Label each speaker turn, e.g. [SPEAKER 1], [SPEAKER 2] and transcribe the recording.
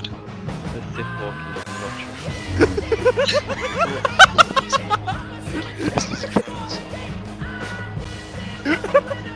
[SPEAKER 1] god.
[SPEAKER 2] The Sith walking in Roger.